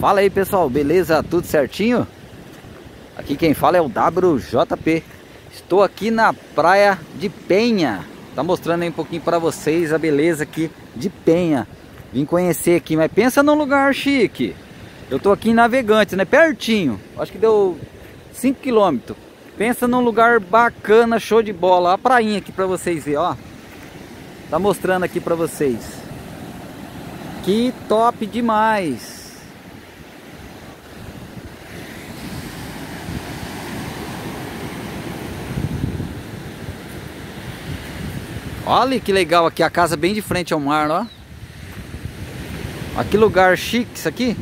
Fala aí pessoal, beleza? Tudo certinho? Aqui quem fala é o WJP Estou aqui na praia de Penha. Tá mostrando aí um pouquinho para vocês a beleza aqui de Penha. Vim conhecer aqui, mas pensa num lugar chique. Eu tô aqui em Navegantes, né? Pertinho. Acho que deu 5 km Pensa num lugar bacana, show de bola. A prainha aqui para vocês verem, ó. Tá mostrando aqui para vocês. Que top demais Olha que legal aqui, a casa bem de frente ao mar, ó. Olha que lugar chique isso aqui.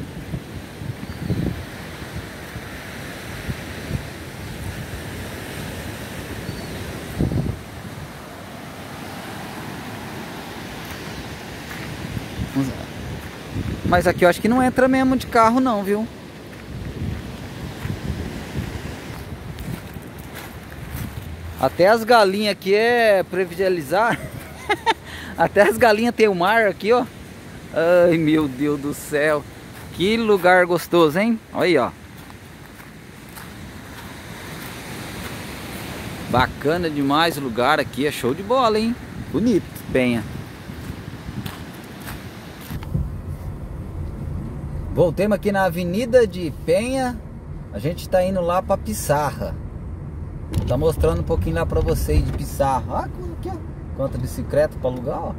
Mas aqui eu acho que não entra mesmo de carro não, viu? Até as galinhas aqui é privilegiar. Até as galinhas tem o mar aqui, ó. Ai, meu Deus do céu. Que lugar gostoso, hein? Olha aí, ó. Bacana demais o lugar aqui. É show de bola, hein? Bonito, Penha. Voltemos aqui na Avenida de Penha. A gente está indo lá para Pissarra. Tá mostrando um pouquinho lá pra vocês de Pissarra. Ah, aqui, ó. Quanta bicicleta pra alugar, ó.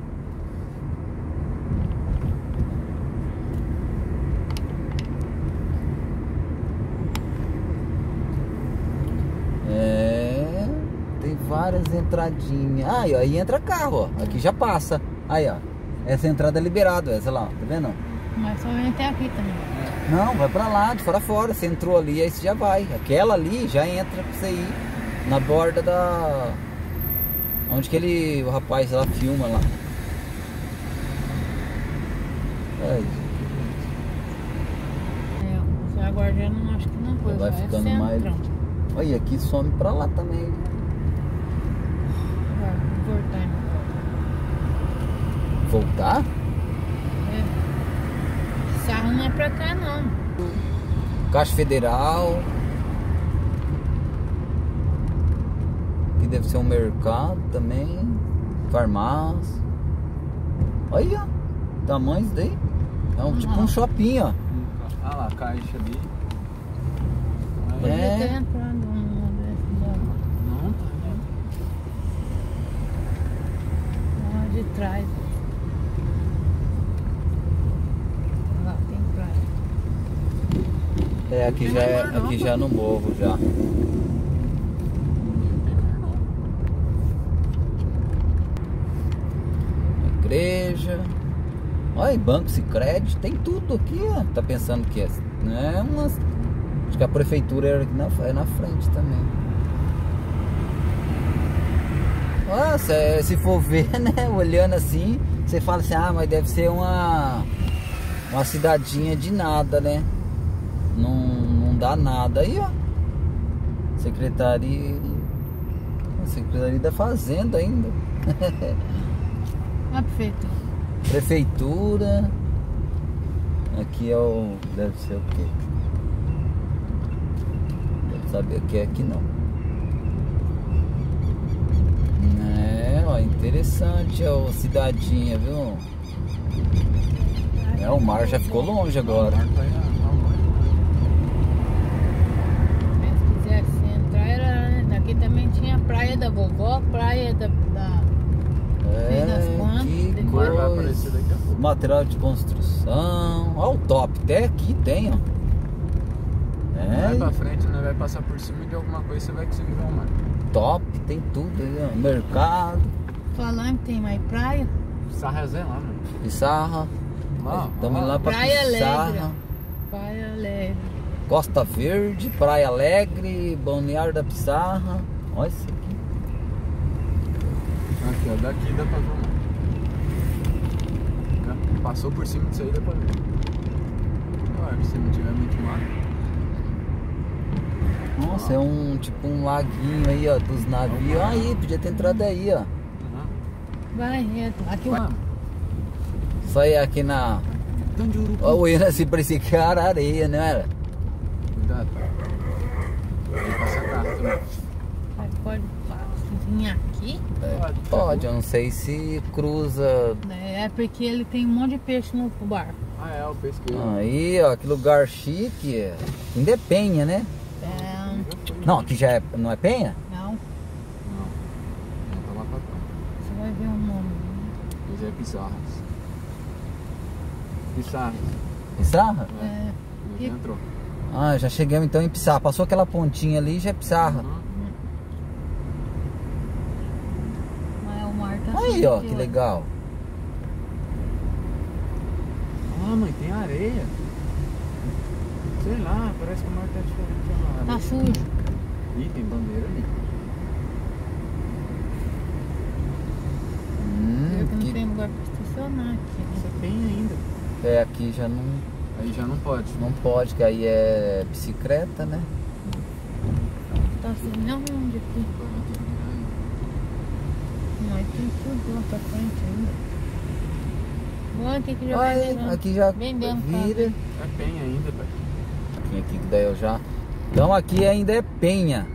É. Tem várias entradinhas. Ah, aí entra carro, ó. Aqui já passa. Aí, ó. Essa entrada é liberada, essa lá, tá vendo? Mas só até aqui também. Não, vai pra lá, de fora a fora. Você entrou ali, aí você já vai. Aquela ali já entra pra você ir na borda da onde que ele o rapaz lá filma lá. É, é não acho que não foi vai ficando é mais olha aqui some pra lá também. Vai voltar voltar? É. Sarro não é pra cá não. Caixa Federal deve ser um mercado também. Farmácia. Olha, tamanhos daí. É um, uhum. tipo um shopping, ó. Ah lá, caixa ali. É. Tá entrando Não, tá vendo? Lá de trás. Lá tem praia. É, aqui já é, aqui já é no morro já. Olha, banco crédito, tem tudo aqui, ó. Tá pensando que é, né? Umas, acho que a prefeitura é na, é na frente também. Se for ver, né? Olhando assim, você fala assim, ah, mas deve ser uma uma cidadinha de nada, né? Não, não dá nada. Aí, ó. Secretaria. Secretaria da Fazenda ainda. A prefeitura. Prefeitura. Aqui é o. Deve ser o quê? Deve saber o que é aqui não. É, ó, interessante a cidadinha, viu? É, o mar já ficou longe agora. Se quisesse entrar, era, aqui também tinha praia da vovó, praia da, é, que coisa. Material de construção. Olha o top, até aqui tem, ó. É. Vai pra frente, né? Vai passar por cima de alguma coisa, você vai conseguir ver o mar. Top, tem tudo aí, ó. Mercado. Falando que tem mais praia. Pissarra é lá, mano. Pissarra. Estamos lá pra praia Pissarra. Alegre. Praia Alegre. Costa Verde, Praia Alegre, Balneário da Pissarra. Olha isso aqui. Aqui, ó, daqui dá pra ver. Passou por cima disso aí, dá pra ver. Claro, se não tiver muito mar. Nossa, é um tipo um laguinho aí, ó, dos navios. Aí, podia ter entrado aí, ó. Vai, entra. Aqui, Vai. Só ir aqui na urubu. Ó, o William assim parecia que era areia, não era? Cuidado. Aí passa carro também. Pode vir aqui? Pode. Pode, eu não sei se cruza. né? É porque ele tem um monte de peixe no barco. Ah, é, o pesqueiro. Aí, ó, que lugar chique. Ainda é penha, né? É, Não, aqui já é, não é penha? não, Não. Não, tá lá pra cá. você vai ver o nome. Mas é Pissarras. Pissarras. Pissarra? É, Já entrou. Ah, já chegamos então em Pissarra. Passou aquela pontinha ali já é Pissarra. Uhum. mas o mar tá Aí, ó, que legal. Ah, mãe, tem areia. Sei lá, parece que o mar tá diferente. olha lá. Tá sujo. Ih, tem bandeira ali. Hum, Eu que não que- tem lugar pra estacionar aqui. Isso né? é bem ainda. É, aqui já não, Aí já não pode. não pode, que aí é bicicleta, né? Tá assim, não onde aqui. Mas tem tudo lá pra frente ainda. Bom, aqui que já Aí, virando. aqui já vira. É bem ainda, pai. Aqui, aqui que daí eu já. Então aqui ainda é penha.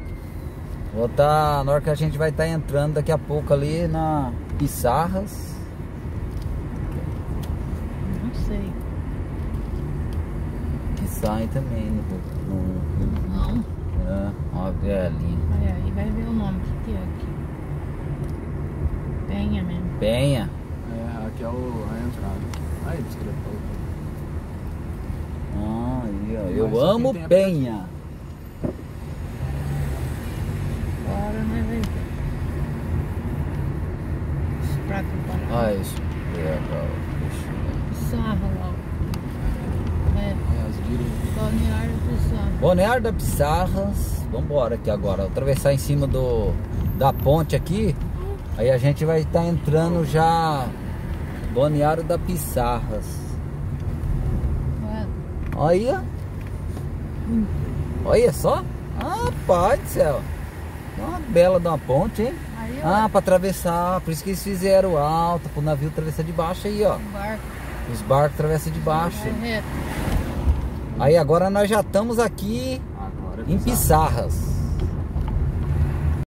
Vou tá, na hora que a gente vai estar entrando daqui a pouco ali na Pissarras. Não sei. Que sai também no. no, Não. é, ó, é ali. Olha aí, vai ver o nome. Que que é aqui? Penha mesmo. Penha. É, aqui é o, a entrada. Aí, bicicleta. Ah, Eu aqui amo penha. Agora nós vai ver. Os pratos parados. Ah, isso. É, ó, deixa eu ver. Sarra lá. É, É, as direitas. balneário do Sarra. Balneário da Pissarras. Vambora aqui agora. Atravessar em cima do da ponte aqui. Aí a gente vai estar entrando já. Balneário da Pissarras. Olha. Olha só. Ah, pai do céu. Uma bela de uma ponte, hein? Aí, ó, Ah, para atravessar. Por isso que eles fizeram alta. Para o navio atravessar de baixo aí, ó. barco. Os barcos atravessam de baixo. Aí agora nós já estamos aqui Agora é em Pissarras. Pissarras.